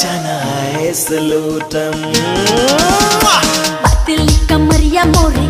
Chana es lutam. Batil kamaria mori.